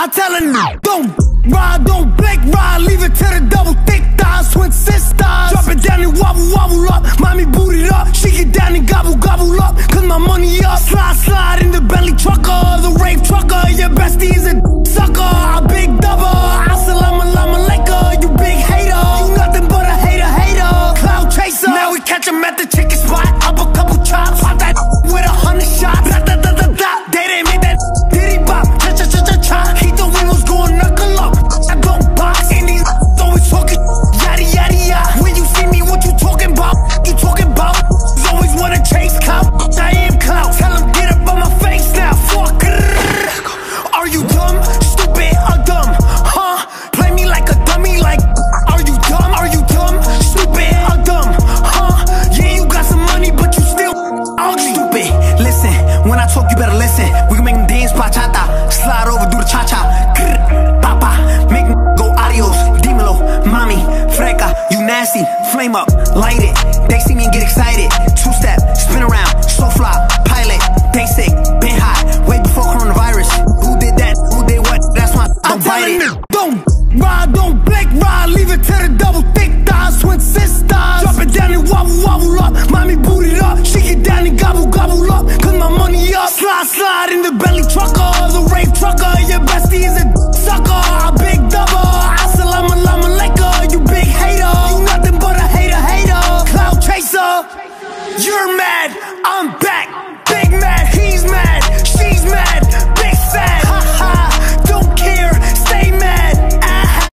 I tell her no. Don't ride, don't blink, ride. Leave it to the double thick thighs, twin sisters. Drop it down and wobble, wobble up. Mommy boot it up. She get down and gobble, gobble up. Cause my money up. Slide, slide in the belly trucker. The rave listen. We can make them dance bachata, slide over, do the cha cha. Papa, make go adios, dímelo, mommy, freca, you nasty, flame up, light it. They see me and get excited. Two step, spin around, so fly, pilot, basic, been hot, way before coronavirus. Who did that? Who did what? That's why don't bite it. Don't ride, don't blink, ride, leave it to the double God in the belly trucker, the rave trucker, your bestie's a sucker. I big double, assalamu alaikum, you big hater, you nothing but a hater, hater, cloud chaser. You're mad, I'm back.